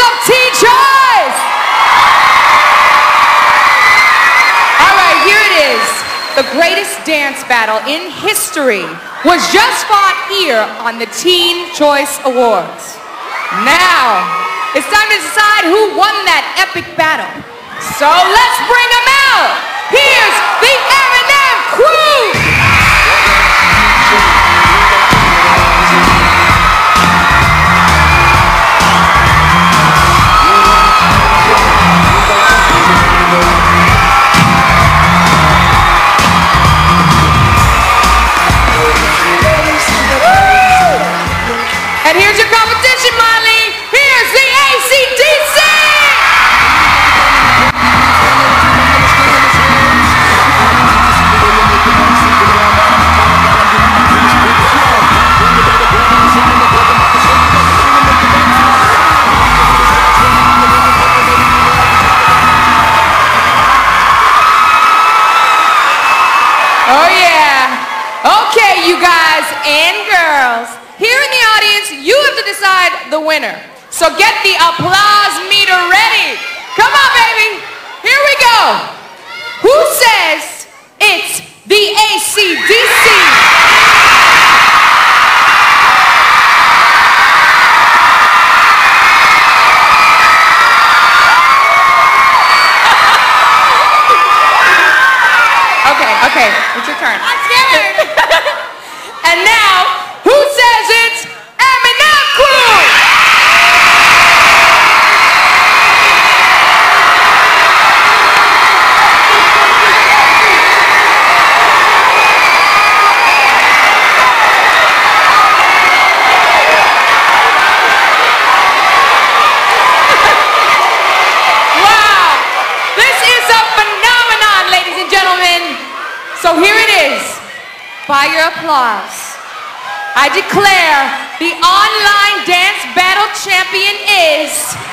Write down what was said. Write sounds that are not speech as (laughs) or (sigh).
of T-Choice! All right, here it is. The greatest dance battle in history was just fought here on the Teen Choice Awards. Now, it's time to decide who won that epic battle. So let's bring them out. And here's your competition, Molly. Here's the ACDC. Oh yeah. Okay, you guys and girls. Here in the audience, you have to decide the winner. So get the applause meter ready. Come on, baby. Here we go. Who says it's the ACDC? Okay, okay, it's your turn. I'm scared. (laughs) So here it is. By your applause, I declare the online dance battle champion is...